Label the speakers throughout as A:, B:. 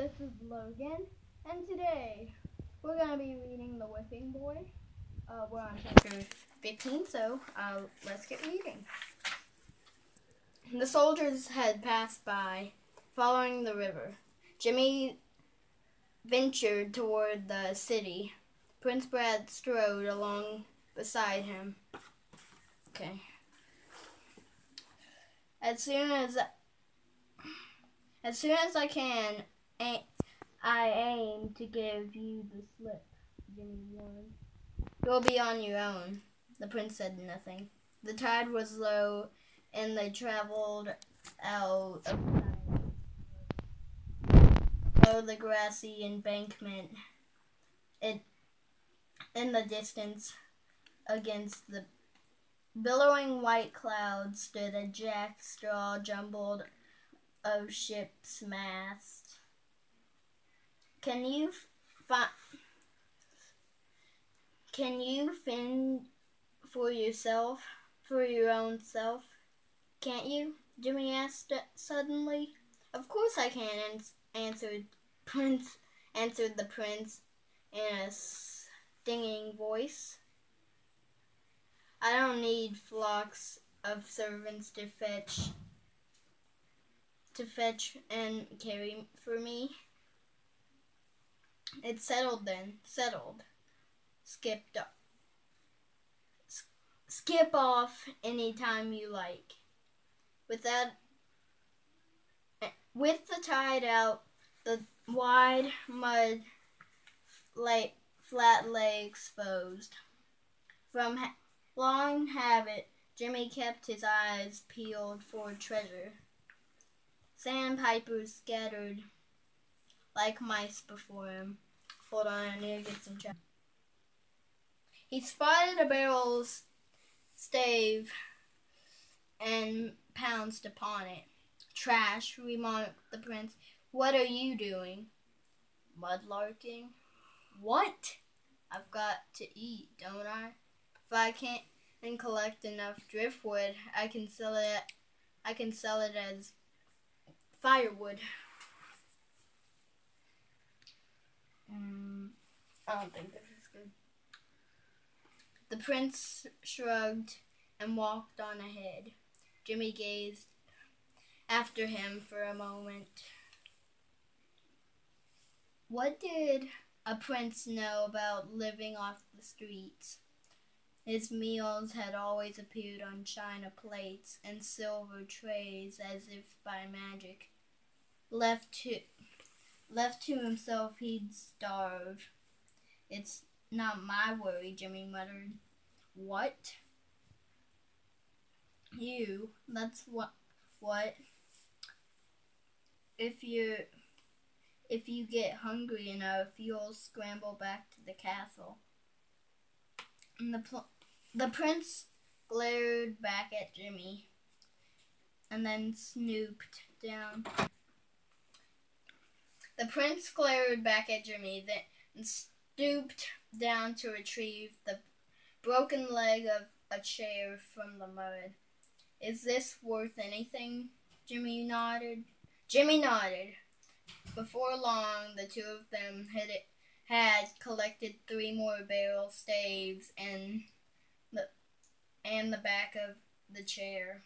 A: this is Logan, and today we're going to be reading The Whipping Boy. Uh, we're on chapter 15, so uh, let's get reading. The soldiers had passed by, following the river. Jimmy ventured toward the city. Prince Brat strode along beside him. Okay. As soon as as soon as I can, I aim to give you the slip, Jimmy warned. You'll be on your own. The prince said nothing. The tide was low, and they traveled out of the grassy embankment. It in the distance, against the billowing white clouds, stood a jack straw jumbled of ship's mast. Can you find? Can you fend for yourself, for your own self? Can't you? Jimmy asked suddenly. Of course I can, answered Prince. Answered the prince in a stinging voice. I don't need flocks of servants to fetch to fetch and carry for me. It's settled then. Settled. Skipped up. Skip off anytime you like. With that, eh, with the tide out, the wide mud flat lay exposed. From ha- long habit, Jimmy kept his eyes peeled for treasure. Sandpipers scattered like mice before him. Hold on, I need to get some check. He spotted a barrel's stave and pounced upon it. Trash, remarked the prince. What are you doing? Mudlarking. What? I've got to eat, don't I? If I can't and collect enough driftwood, I can sell it. I can sell it as firewood. I don't think this is good. The prince shrugged and walked on ahead. Jimmy gazed after him for a moment. What did a prince know about living off the streets? His meals had always appeared on china plates and silver trays as if by magic. Left to left to himself he'd starve. It's not my worry, Jimmy muttered. What? You, that's what what if you if you get hungry enough, you'll scramble back to the castle. And the pl- the prince glared back at Jimmy and then snooped down. The prince glared back at Jimmy then stooped down to retrieve the broken leg of a chair from the mud. Is this worth anything? Jimmy nodded. Jimmy nodded. Before long, the two of them had, had collected three more barrel staves and the and the back of the chair.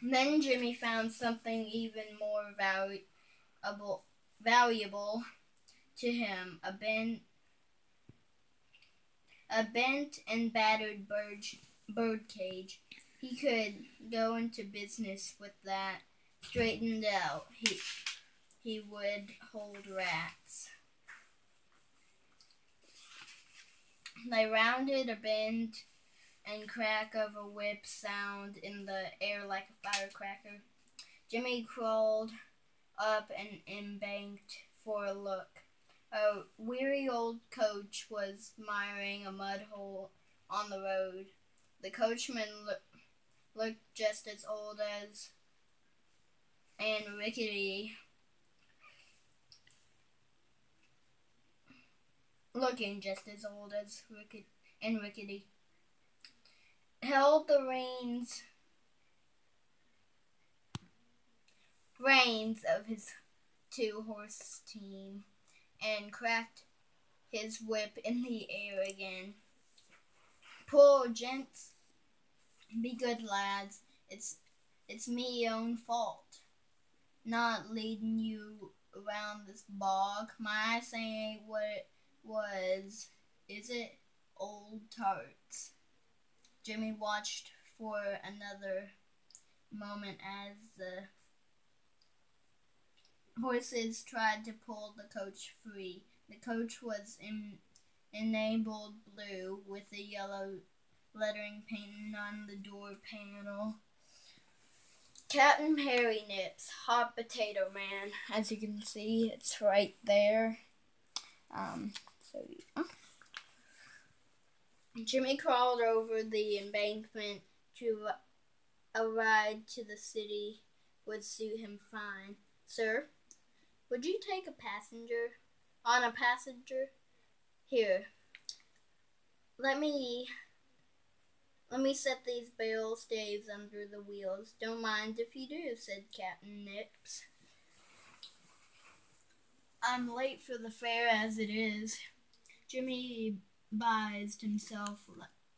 A: Then Jimmy found something even more valuable valuable to him a bent a bent and battered bird bird cage. He could go into business with that straightened out. He he would hold rats. They rounded a bend and crack of a whip sound in the air like a firecracker. Jimmy crawled up and embanked for a look. A weary old coach was miring a mud hole on the road. The coachman lo- looked just as old as and rickety. Looking just as old as Rickety and Rickety, held the reins reins of his two horse team and cracked his whip in the air again. Poor gents, be good lads. It's it's me own fault. Not leading you around this bog. My saying what it was, is it? Old tarts. Jimmy watched for another moment as the horses tried to pull the coach free. The coach was in, enabled blue with a yellow lettering painted on the door panel. Captain Harry Nips, Hot Potato Man. As you can see, it's right there. Um, so yeah. Jimmy crawled over the embankment to a ride to the city would suit him fine. Sir, would you take a passenger? On a passenger? Here. Let me let me set these bale staves under the wheels. Don't mind if you do, said Captain Nips. I'm late for the fair as it is. Jimmy bised himself,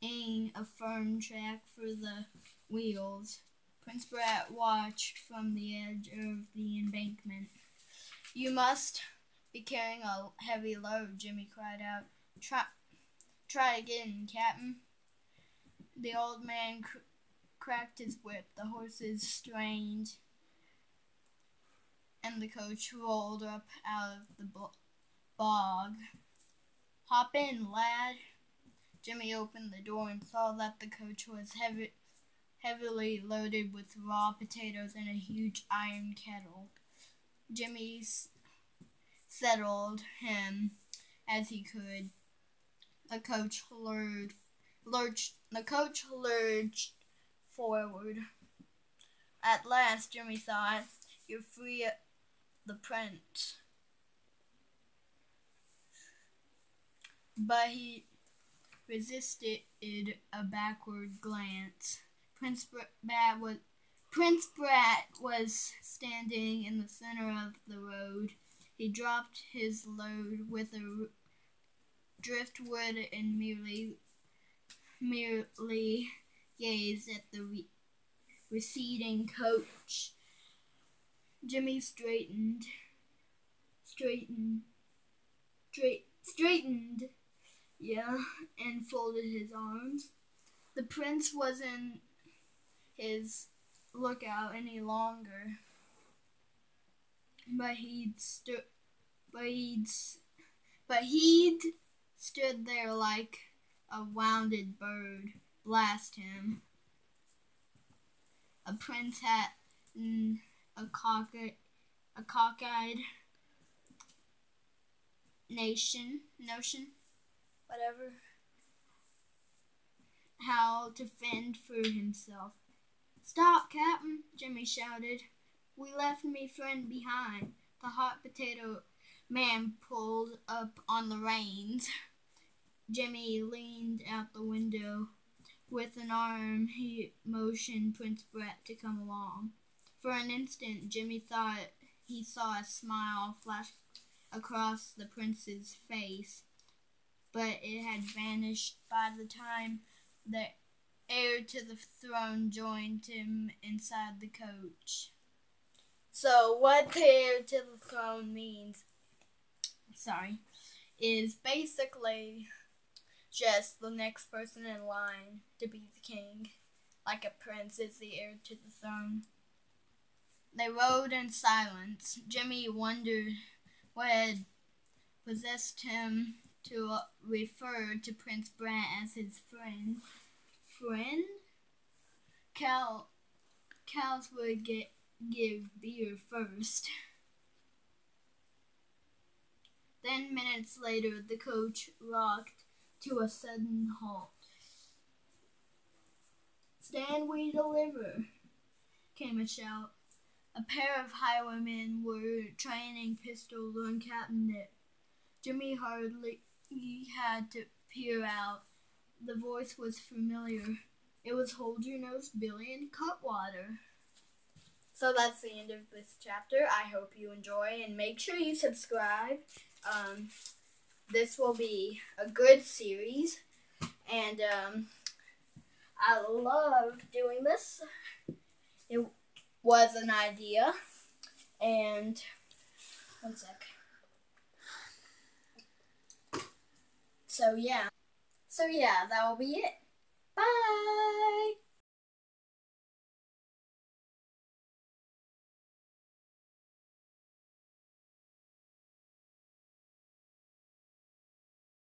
A: laying a firm track for the wheels. Prince Brat watched from the edge of the embankment. You must be carrying a heavy load, Jimmy cried out. Try, try again, Captain. The old man cr- cracked his whip. The horses strained, and the coach rolled up out of the bog. Hop in, lad. Jimmy opened the door and saw that the coach was heavy, heavily loaded with raw potatoes and a huge iron kettle. Jimmy settled him as he could. The coach lured lurched, the coach lurched forward. At last, Jimmy thought, you're free of the prince. But he resisted a backward glance. Prince Brat was Prince Brat was standing in the center of the road. He dropped his load with a driftwood and merely merely gazed at the re- receding coach. Jimmy straightened, straightened, straight, straightened, yeah, and folded his arms. The prince wasn't his lookout any longer, but he'd stood, but he'd, but he'd stood there like a wounded bird blast him. A prince hat and mm, a cock a cockeyed nation notion whatever how to fend for himself. Stop, Captain, Jimmy shouted. We left me friend behind. The hot potato man pulled up on the reins. Jimmy leaned out the window. With an arm, he motioned Prince Brat to come along. For an instant, Jimmy thought he saw a smile flash across the prince's face, but it had vanished by the time the heir to the throne joined him inside the coach. So, what the heir to the throne means, sorry, is basically just the next person in line to be the king, like a prince is the heir to the throne. They rode in silence. Jimmy wondered what had possessed him to refer to Prince Brat as his friend. Friend? Cal, cows would get give beer first. Then minutes later, the coach rocked to a sudden halt. Stand we deliver, came a shout. A pair of highwaymen were training pistols on Captain Nip. Jimmy hardly had to peer out. The voice was familiar. It was Hold Your Nose Billy and Cutwater. So that's the end of this chapter. I hope you enjoy and make sure you subscribe. Um, this will be a good series, and um, I love doing this. It was an idea, and one sec. So yeah, so yeah, that will be it. Bye!